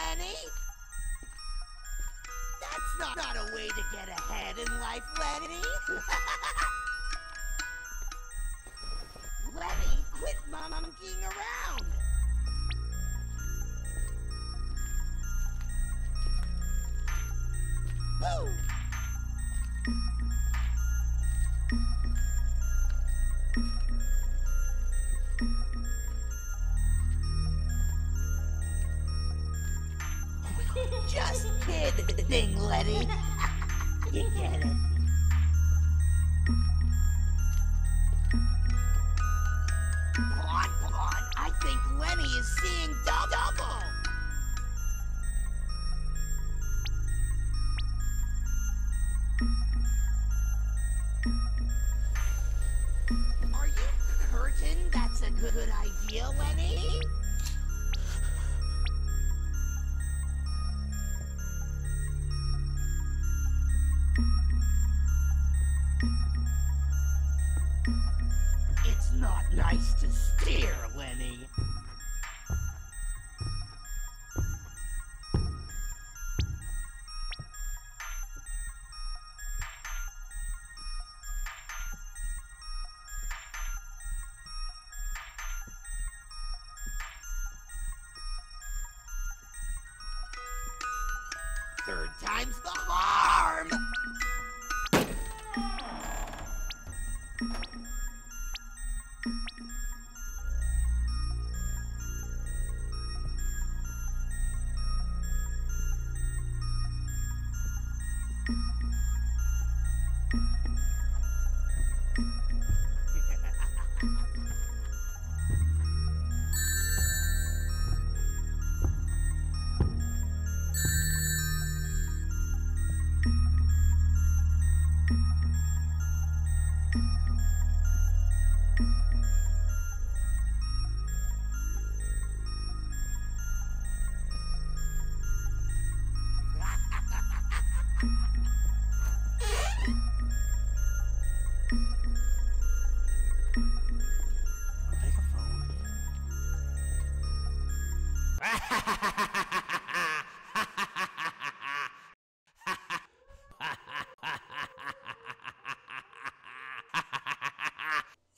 Lenny? That's not, not a way to get ahead in life, Lenny. Lenny, quit monkeying around. Good idea, time's the harm!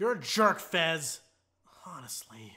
You're a jerk, Fez. Honestly.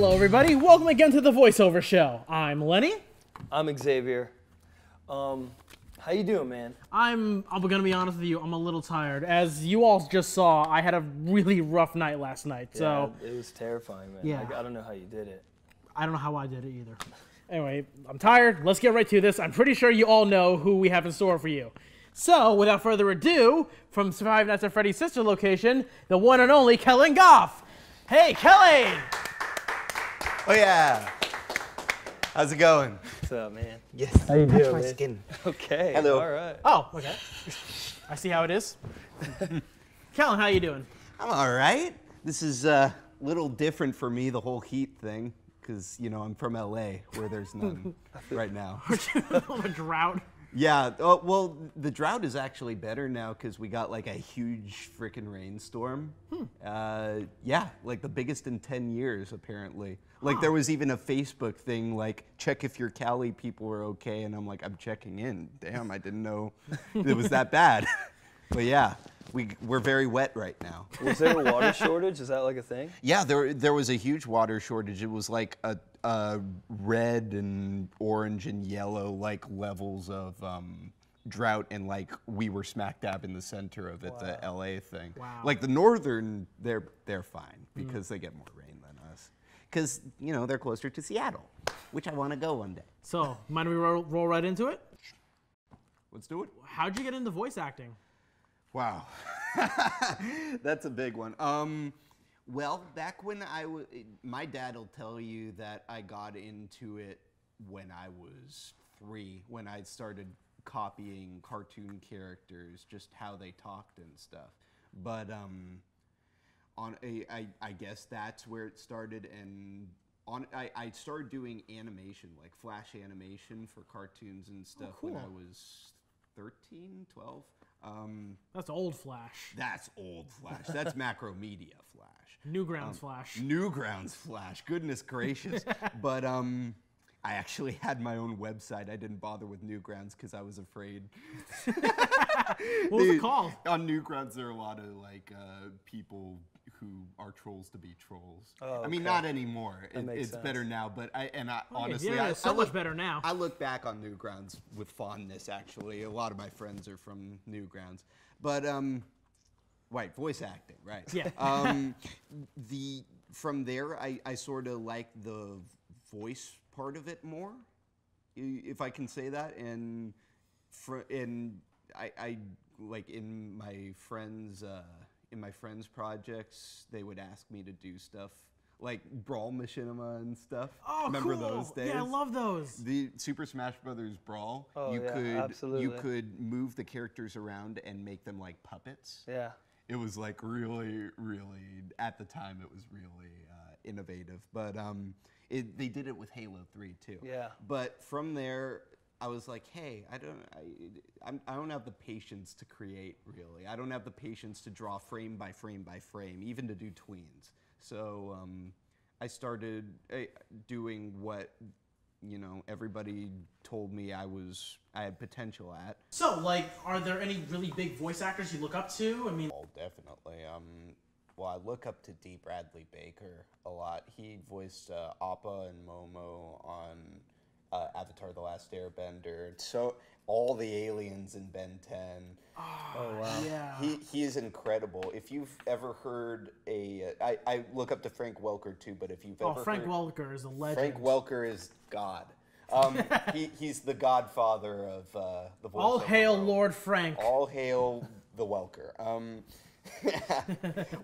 Hello, everybody. Welcome again to the voiceover show. I'm Lenny. I'm Xavier. Um, how you doing, man? I'm. I'm gonna be honest with you. I'm a little tired. As you all just saw, I had a really rough night last night. So yeah, it was terrifying, man. Yeah. I, I don't know how you did it. I don't know how I did it either. Anyway, I'm tired. Let's get right to this. I'm pretty sure you all know who we have in store for you. So, without further ado, from Five Nights at Freddy's sister location, the one and only Kellen Goff. Hey, Kellen! Oh yeah. How's it going? What's up, man? Yes. How you doing, my man? skin. Okay. Hello. All right. Oh, okay. I see how it is. Kellen, how you doing? I'm all right. This is uh, a little different for me, the whole heat thing, because you know I'm from LA, where there's none right now. a drought. Yeah. Oh, well, the drought is actually better now because we got like a huge freaking rainstorm. Uh, yeah, like the biggest in 10 years, apparently. Like there was even a Facebook thing like, check if your Cali people are okay. And I'm like, I'm checking in. Damn, I didn't know it was that bad. but yeah, we, we're very wet right now. Was there a water shortage? Is that like a thing? Yeah, there there was a huge water shortage. It was like a, a red and orange and yellow like levels of um, drought, and like we were smack dab in the center of it, the LA thing. Wow. Like the northern, they're they're fine because they get more rain than us, because you know they're closer to Seattle, which I want to go one day. So, mind we roll, roll right into it? Let's do it. How'd you get into voice acting? Wow, that's a big one. Um, well, back when I was, my dad will tell you that I got into it when I was three, when I started copying cartoon characters, just how they talked and stuff. But um, on a, I, I guess that's where it started and on I, I started doing animation like flash animation for cartoons and stuff when I was 13 12 um, That's old Flash. that's old flash that's macromedia flash Newgrounds Um, Flash. Newgrounds Flash. Goodness gracious. but um I actually had my own website. I didn't bother with Newgrounds because I was afraid. What was They- it called? On Newgrounds, there are a lot of like uh, people who are trolls to be trolls. Oh, I mean, okay. not anymore. It, makes it's better now. But I and I yeah, honestly, yeah, I, it's so I much look, better now. I look back on Newgrounds with fondness. Actually, a lot of my friends are from Newgrounds. But um, Right, voice acting, right. Yeah. um, the from there, I, I sort of like the voice part of it more, if I can say that. And fr- and I, I like in my friends uh, in my friends projects, they would ask me to do stuff like Brawl Machinima and stuff. Oh, Remember cool. those days? Yeah, I love those. the Super Smash Brothers Brawl. Oh, you yeah, could you could move the characters around and make them like puppets Yeah. it was like really, really at the time it was really uh, innovative. But um, it, they did it with Halo Three too. Yeah. But from there, I was like, hey, I don't, I, I'm, I don't have the patience to create really. I don't have the patience to draw frame by frame by frame, even to do tweens. So um, I started uh, doing what you know everybody told me I was I had potential at. So, like, are there any really big voice actors you look up to? I mean, Oh, definitely. Um, well, I look up to D. Bradley Baker a lot. He voiced uh, Appa and Momo on uh, Avatar: The Last Airbender. So all the aliens in Ben 10. Oh wow. yeah. He, he is incredible. If you've ever heard a, uh, I, I look up to Frank Welker too, but if you've oh, ever Frank heard, Welker is a legend. Frank Welker is God. Um, he, he's the godfather of uh, the voice. All hail Lord Frank. All hail the Welker. Um,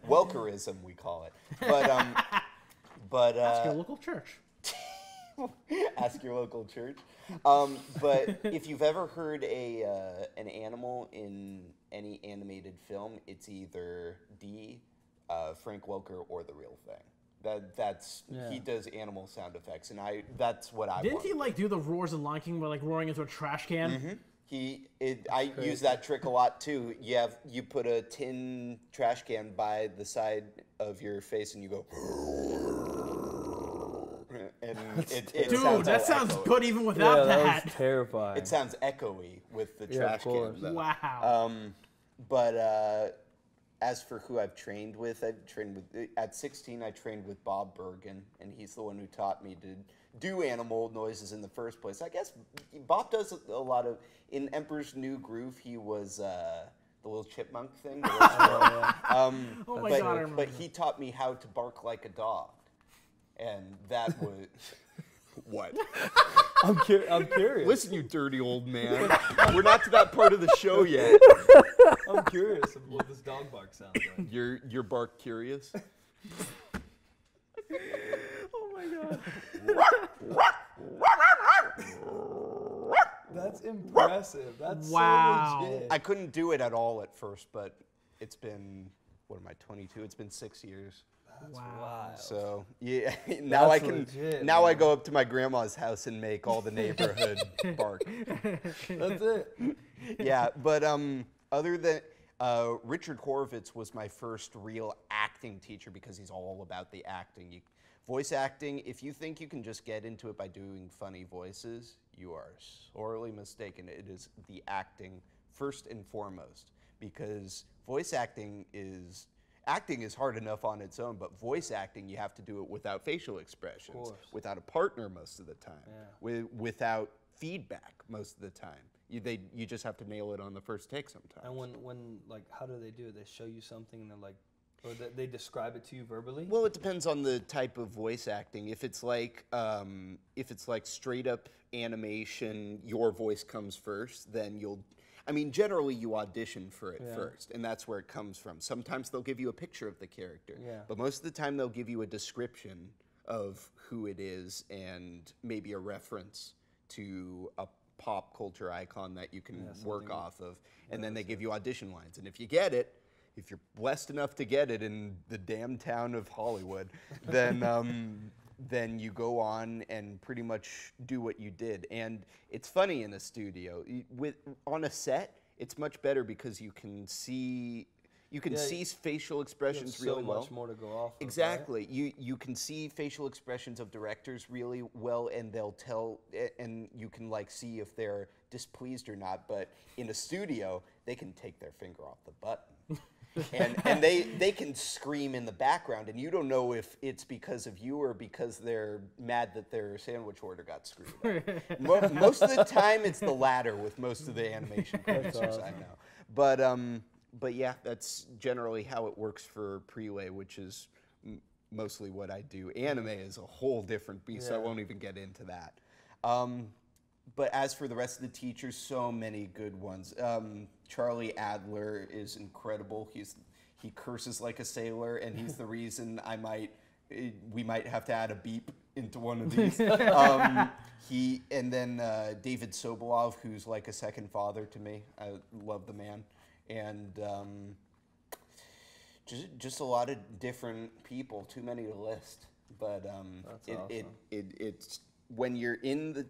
Welkerism, we call it. But um, but Ask uh, your local church. ask your local church. Um, but if you've ever heard a uh, an animal in any animated film, it's either D, uh, Frank Welker, or the real thing. That that's he does animal sound effects, and I that's what I Didn't want. he like do the roars in Lion King, where like roaring into a trash can? Mm-hmm. He, it, I use that trick a lot too. You have, you put a tin trash can by the side of your face, and you go, and it, it Dude, sounds that sounds echoey. good even without yeah, that that. was terrifying. It sounds echoey with the Yeah, of trash course. can. though. Wow. Um, but uh, as for who I've trained with, I've trained with at 16. I trained with Bob Bergen, and he's the one who taught me to do animal noises in the first place. I guess Bob does a lot of in Emperor's New Groove. He was uh, the little chipmunk thing. little um, Oh my but, God, I remember but he taught me how to bark like a dog, and that was what. I'm, cur- I'm curious. Listen, you dirty old man. We're not to that part of the show yet. I'm curious of what this dog bark sounds like. You're you're bark curious. oh my god. That's impressive. That's Wow. so legit. I couldn't do it at all at first, but it's been what am I 22? It's been six years. Wow. Wild. So yeah, now I can. legit, now I go up to my grandma's house and make all the neighborhood bark. That's it. yeah, but um, other than uh, Richard Horvitz was my first real acting teacher because he's all about the acting. You, voice acting. If you think you can just get into it by doing funny voices, you are sorely mistaken. It is the acting first and foremost because voice acting is. Acting is hard enough on its own, but voice acting you have to do it without facial expressions, without a partner most of the time, Yeah. with, without feedback most of the time. You, they, you just have to nail it on the first take sometimes. And when, when, like, how do they do it? They show you something and they're like, or they, they describe it to you verbally? well, it depends on the type of voice acting. If it's like um, if it's like straight up animation, your voice comes first, then you'll. I mean, generally you audition for it Yeah. first, and that's where it comes from. Sometimes they'll give you a picture of the character, Yeah. but most of the time they'll give you a description of who it is and maybe a reference to a pop culture icon that you can work off of. And then they give you audition lines. And if you get it, if you're blessed enough to get it in the damn town of Hollywood, then um, then you go on and pretty much do what you did. And it's funny in a studio with on a set. It's much better because you can see you can Yeah, see facial expressions so really much well. more to go off. of, right? Exactly. You you can see facial expressions of directors really well, and they'll tell, and you can like see if they're displeased or not. But in a studio, they can take their finger off the button, and and they they can scream in the background, and you don't know if it's because of you or because they're mad that their sandwich order got screwed. Up. Mo- most of the time, it's the latter with most of the animation producers I know. But um, but yeah, that's generally how it works for Prelay, which is mostly what I do. Anime is a whole different beast. so I won't even get into that. Um, but as for the rest of the teachers, so many good ones. Um, Charlie Adler is incredible. He's he curses like a sailor, and he's the reason I might we might have to add a beep into one of these. um, he and then uh, David Sobolov, who's like a second father to me. I love the man, and um, just just a lot of different people. Too many to list, but um, That's it, it, it it's when you're in the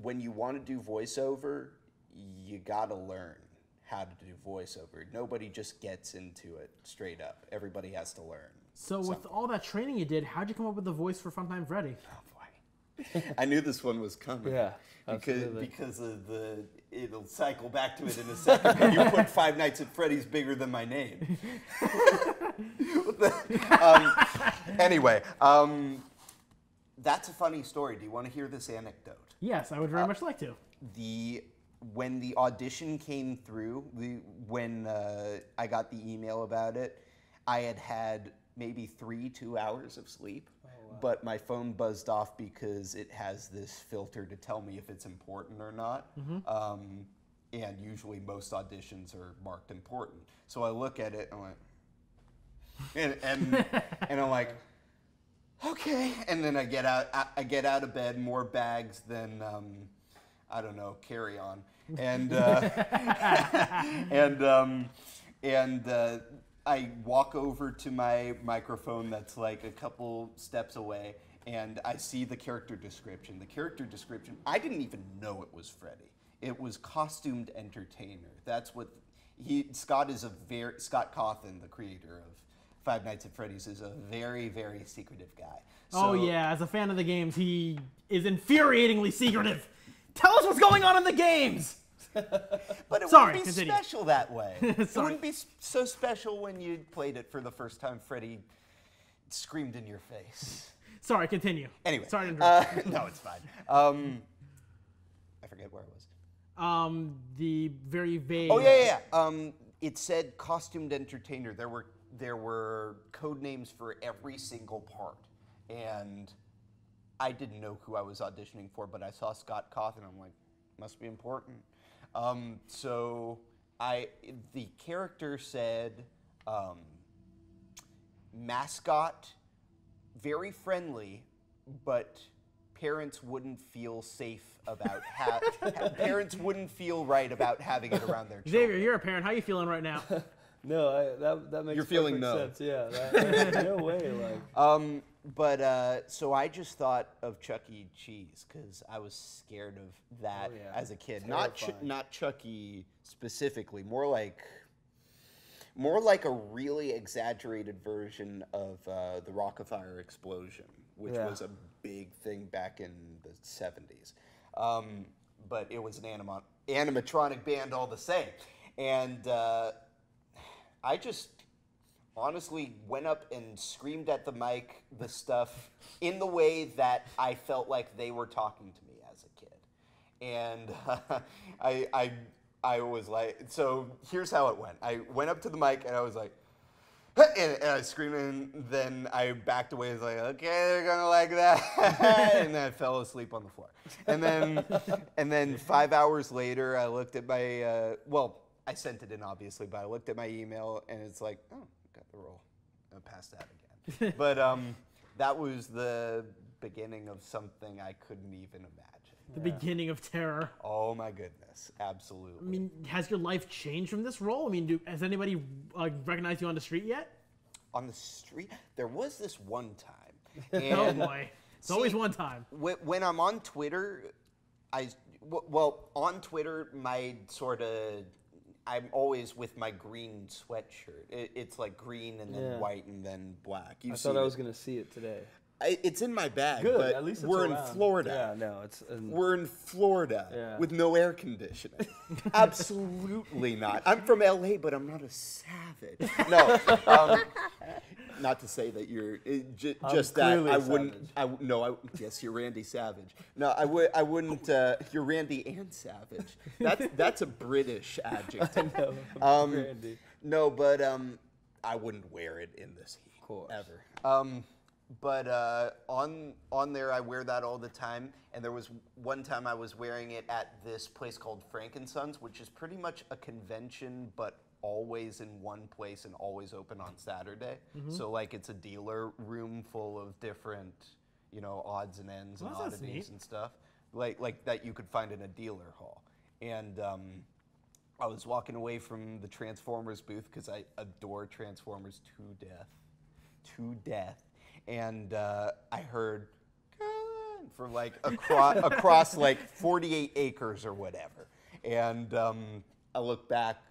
when you want to do voiceover, you gotta learn how to do voiceover. Nobody just gets into it straight up. Everybody has to learn. So with all that training you did, how'd you come up with the voice for Funtime Freddy? Oh boy. I knew this one was coming. Yeah, Because absolutely. because of the it'll cycle back to it in a second. you put Five Nights at Freddy's bigger than my name. Um, anyway, um, that's a funny story. Do you want to hear this anecdote? Yes, I would Uh, very much like to. the when the audition came through, the, when uh, I got the email about it, I had had maybe three two hours of sleep, but my phone buzzed off because it has this filter to tell me if it's important or not. Um, and usually most auditions are marked important. So I look at it and I'm like, and and, and I'm like, okay. And then I get out. I, get out of bed, more bags than um, I don't know, carry on, and uh, and um, and uh, I walk over to my microphone that's like a couple steps away, and I see the character description. The character description, I didn't even know it was Freddy. It was costumed entertainer. That's what he. Scott is a very Scott Cawthon, the creator of Five Nights at Freddy's, is a very very secretive guy. oh So- yeah, as a fan of the games, he is infuriatingly secretive. Tell us what's going on in the games. But it Sorry, wouldn't be continue. special that way. it wouldn't be so special when you played it for the first time. Freddy screamed in your face. Sorry, continue. Anyway, sorry to interrupt. uh, no, it's fine. Um, I forget where I was. um, the very vague. Oh yeah, yeah. yeah. Um, it said costumed entertainer. There were there were code names for every single part, and I didn't know who I was auditioning for, but I saw Scott Cawthon. And I'm like, must be important. Um, so I the character said um, mascot, very friendly, but parents wouldn't feel safe about ha- parents wouldn't feel right about having it around their children. Xavier, you're a parent. How are you feeling right now? No, I, that that makes You're feeling no. sense. Yeah, that, that- no way. Like, Um, but uh, so I just thought of Chuck E. Cheese because I was scared of that Oh, yeah. as a kid. Not Ch- not Chuck E. specifically, more like more like a really exaggerated version of uh, the Rock-afire Explosion, which Yeah. was a big thing back in the '70s. Um, but it was an anima- animatronic band all the same, and uh, I just honestly went up and screamed at the mic the stuff in the way that I felt like they were talking to me as a kid. And I, I, I was like, so here's how it went. I went up to the mic and I was like, and, and I screamed, and then I backed away. I was like, okay, they're gonna like that, and then I fell asleep on the floor. And then, and then five hours later, I looked at my, uh, well, I sent it in obviously, but I looked at my email, and it's like, oh, got the role. I passed that again. but um, that was the beginning of something I couldn't even imagine. The beginning of terror. Oh my goodness, absolutely. I mean, has your life changed from this role? I mean, do, has anybody uh, recognized you on the street yet? on the street, there was this one time. Oh boy, it's always one time. when I'm on Twitter, I well on Twitter my sort of I'm always with my green sweatshirt. It, it's like green and then Yeah. white and then black. You've I thought I was gonna see it today. I, it's in my bag, Good. but At least it's we're in. Florida. Yeah, no, it's. um, We're in Florida Yeah. with no air conditioning. Absolutely not. I'm from LA, but I'm not a savage. No, um, not to say that you're uh, j- just that. I I wouldn't. I w- no. I yes, you're Randy Savage. No, I would. I wouldn't. Uh, you're Randy and Savage. That's that's a British adjective. no, Um, Randy. No, but um, I wouldn't wear it in this heat course. ever. Um, but uh, on on there, I wear that all the time. And there was one time I was wearing it at this place called Frank and Sons, which is pretty much a convention, but always in one place and always open on Saturday. So like it's a dealer room full of different, you know, odds and ends and Well, that's oddities and stuff, like like that you could find in a dealer hall. And um, I was walking away from the Transformers booth because I adore Transformers to death, to death, and uh, I heard from like across across like 48 acres or whatever, and um, I look back.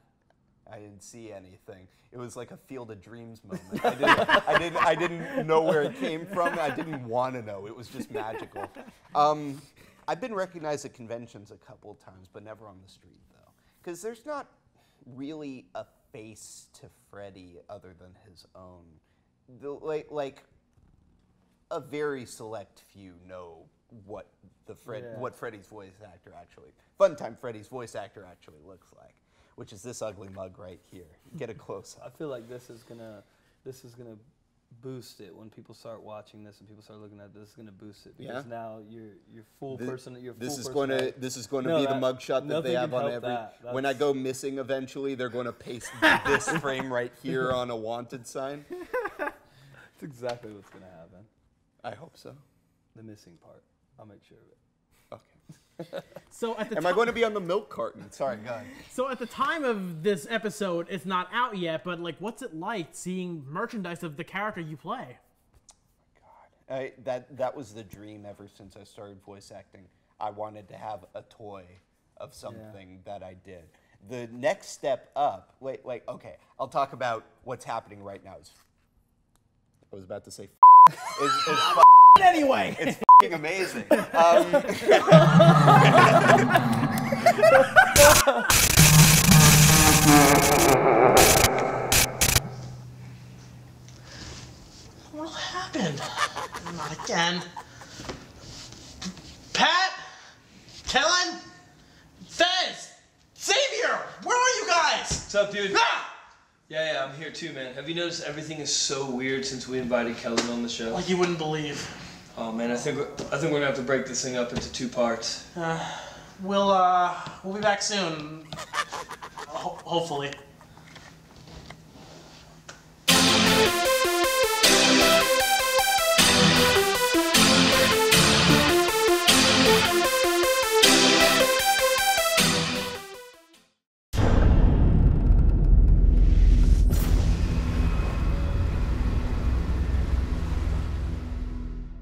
I didn't see anything. It was like a Field of Dreams moment. I didn't, I didn't, I didn't know where it came from. I didn't want to know. It was just magical. Um, I've been recognized at conventions a couple of times, but never on the street though, because there's not really a face to Freddy other than his own. The, like, like a very select few know what the Fred, Yeah. what Freddy's voice actor actually, Funtime Freddy's voice actor actually looks like, which is this ugly mug right here. Get a close I feel like this is gonna, this is gonna boost it when people start watching this and people start looking at this. It's gonna boost it because Yeah? now you're you're full Thi- person. You're This full is going to personality. this is going to No, be the mugshot that they have on every. that. When I go missing eventually, they're going to paste this frame right here on a wanted sign. That's exactly what's gonna happen. I hope so. The missing part. I'll make sure of it. Okay. So at the Am I ti- going to be on the milk carton? Sorry, go ahead. so at the time of this episode, it's not out yet. But like, what's it like seeing merchandise of the character you play? Oh my god, I, that that was the dream ever since I started voice acting. I wanted to have a toy of something that I did. The next step up, wait, like, okay, I'll talk about what's happening right now. Is I was about to say, is, is f- Anyway, it's f***ing amazing. Um, What happened? Not again. Pat? Kellen? Fez? Xavier! Where are you guys? What's up, dude? Ah! Yeah, yeah, I'm here too, man. Have you noticed everything is so weird since we invited Kellen on the show? Like you wouldn't believe. Oh man, I think I think we're gonna have to break this thing up into two parts. We'll uh we'll be back soon. Ho- hopefully.